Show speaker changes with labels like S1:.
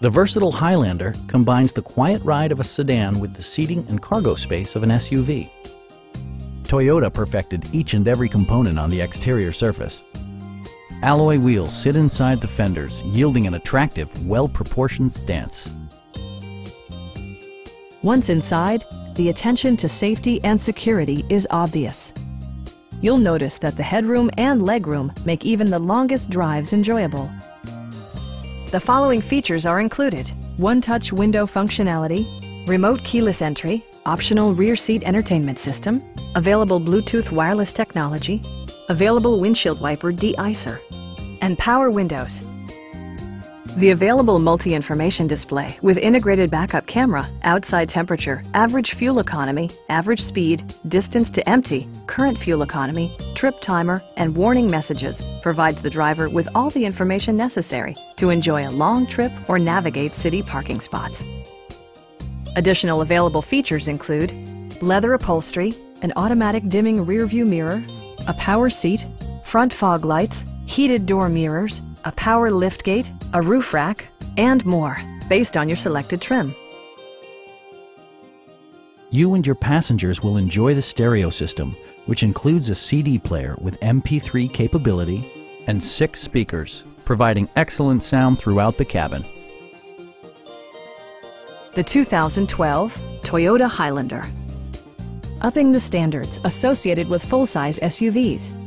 S1: The versatile Highlander combines the quiet ride of a sedan with the seating and cargo space of an SUV. Toyota perfected each and every component on the exterior surface. Alloy wheels sit inside the fenders, yielding an attractive, well-proportioned stance.
S2: Once inside, the attention to safety and security is obvious. You'll notice that the headroom and legroom make even the longest drives enjoyable. The following features are included. One-touch window functionality, remote keyless entry, optional rear seat entertainment system, available Bluetooth wireless technology, available windshield wiper de-icer, and power windows. The available multi-information display with integrated backup camera, outside temperature, average fuel economy, average speed, distance to empty, current fuel economy, trip timer, and warning messages provides the driver with all the information necessary to enjoy a long trip or navigate city parking spots. Additional available features include leather upholstery, an automatic dimming rearview mirror, a power seat, front fog lights, heated door mirrors, a power liftgate, a roof rack, and more, based on your selected trim.
S1: You and your passengers will enjoy the stereo system, which includes a CD player with MP3 capability and six speakers, providing excellent sound throughout the cabin.
S2: The 2012 Toyota Highlander. Upping the standards associated with full-size SUVs.